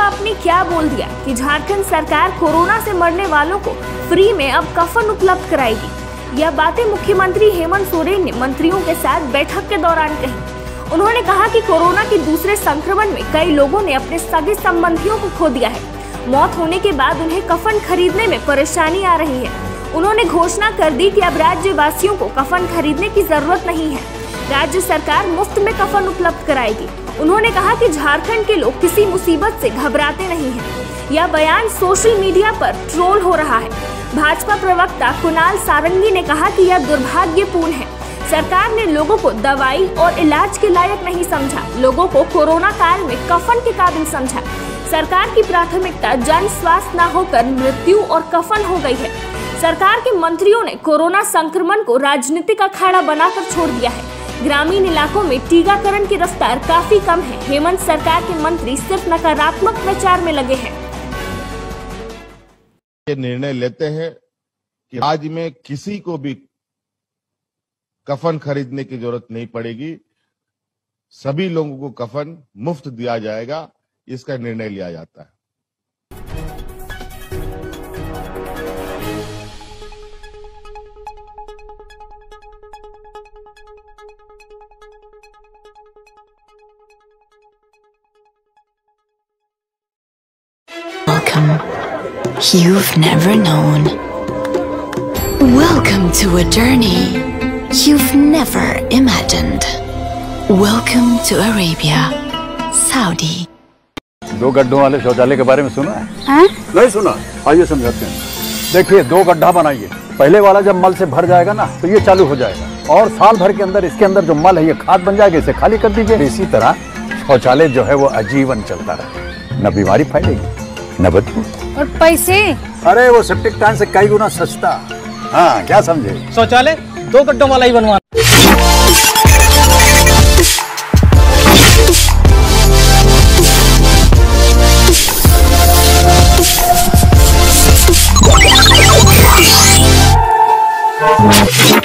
ने क्या बोल दिया कि झारखंड सरकार कोरोना से मरने वालों को फ्री में अब कफन उपलब्ध कराएगी? यह बातें मुख्यमंत्री हेमंत सोरेन ने मंत्रियों के साथ बैठक के दौरान कही। उन्होंने कहा कि कोरोना के दूसरे संक्रमण में कई लोगों ने अपने सगे संबंधियों को खो दिया है। मौत होने के बाद उन्हें कफन खरीदने में परेशानी आ रही है। उन्होंने घोषणा कर दी कि अब राज्य वासियों को कफन खरीदने की ज़रूरत नहीं है। राज्य सरकार मुफ़्त में कफन उपलब्ध कराएगी। उन्होंने कहा कि झारखंड के लोग किसी मुसीबत से घबराते नहीं हैं। यह बयान सोशल मीडिया पर ट्रोल हो रहा है। भाजपा प्रवक्ता कुणाल सारंगी ने कहा कि यह दुर्भाग्यपूर्ण है। सरकार ने लोगों को दवाई और इलाज के लायक नहीं समझा। लोगों को कोरोना काल में कफन के काबिल समझा। सरकार की प्राथमिकता जन स्वास्थ्य न होकर मृत्यु और कफन हो गई है। सरकार के मंत्रियों ने कोरोना संक्रमण को राजनीतिक अखाड़ा बनाकर छोड़ दिया है। ग्रामीण इलाकों में टीकाकरण की रफ्तार काफ़ी कम है। हेमंत सरकार के मंत्री सिर्फ़ नकारात्मक प्रचार में लगे हैं। ये निर्णय लेते हैं कि राज्य में किसी को भी कफन खरीदने की ज़रूरत नहीं पड़ेगी। सभी लोगों को कफन मुफ़्त दिया जाएगा। इसका निर्णय लिया जाता है। Welcome. You've never known. Welcome to a journey you've never imagined. Welcome to Arabia, Saudi. दो गड्ढों वाले शौचालय के बारे में सुना है हाँ? नहीं सुना आइए समझाते हैं देखिए दो गड्ढा बनाइए पहले वाला जब मल से भर जाएगा ना तो ये चालू हो जाएगा और साल भर के अंदर इसके अंदर जो मल है ये खाद बन जाएगा इसे खाली कर दीजिए इसी तरह शौचालय जो है वो आजीवन चलता रहे न बीमारी फैलेगी न और पैसे? अरे वो सेप्टिक टैंक से कई गुना सस्ता। हाँ क्या समझे? शौचालय दो गड्ढों वाला ही बनवा Welcome